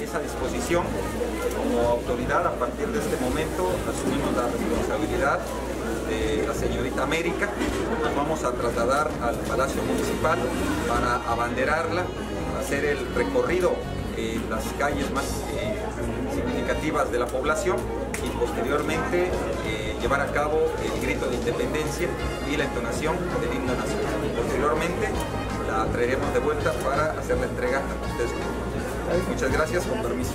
Esa disposición, como autoridad, a partir de este momento asumimos la responsabilidad de la señorita América. Nos vamos a trasladar al Palacio Municipal para abanderarla, hacer el recorrido en las calles más eh, significativas de la población y posteriormente eh, llevar a cabo el grito de independencia y la entonación del himno nacional. Posteriormente la traeremos de vuelta para hacer la entrega a ustedes. Muchas gracias, con permiso.